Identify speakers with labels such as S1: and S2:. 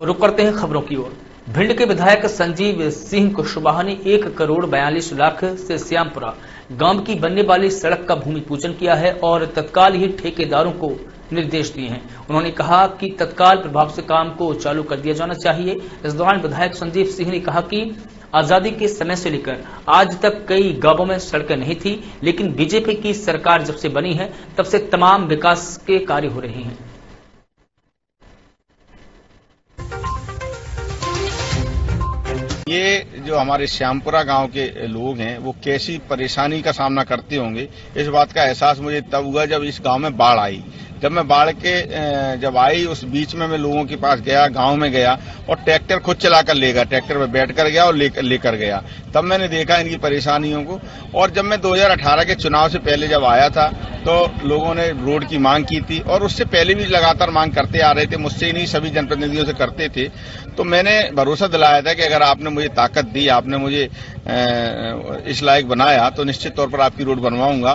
S1: रुक करते हैं खबरों की ओर। भिंड के विधायक संजीव सिंह कुशवाहा ने एक करोड़ बयालीस लाख से श्यामपुरा गाँव की बनने वाली सड़क का भूमि पूजन किया है और तत्काल ही ठेकेदारों को निर्देश दिए हैं। उन्होंने कहा कि तत्काल प्रभाव से काम को चालू कर दिया जाना चाहिए। इस दौरान विधायक संजीव सिंह ने कहा कि आज़ादी के समय से लेकर आज तक कई गाँवों में सड़कें नहीं थी, लेकिन बीजेपी की सरकार जब से बनी है, तब से तमाम विकास के कार्य हो रहे हैं।
S2: ये जो हमारे श्यामपुरा गाँव के लोग हैं, वो कैसी परेशानी का सामना करते होंगे? इस बात का एहसास मुझे तब हुआ जब इस गाँव में बाढ़ आई। जब मैं बाढ़ के जब आई, उस बीच में मैं लोगों के पास गया, गाँव में गया और ट्रैक्टर खुद चलाकर ले गया, ट्रैक्टर में बैठ कर गया और लेकर लेकर गया। तब मैंने देखा इनकी परेशानियों को और जब मैं 2018 के चुनाव से पहले जब आया था तो लोगों ने रोड की मांग की थी और उससे पहले भी लगातार मांग करते आ रहे थे, मुझसे ही नहीं, सभी जनप्रतिनिधियों से करते थे। तो मैंने भरोसा दिलाया था कि अगर आपने मुझे ताकत दी, आपने मुझे इस लायक बनाया तो निश्चित तौर पर आपकी रोड बनवाऊँगा।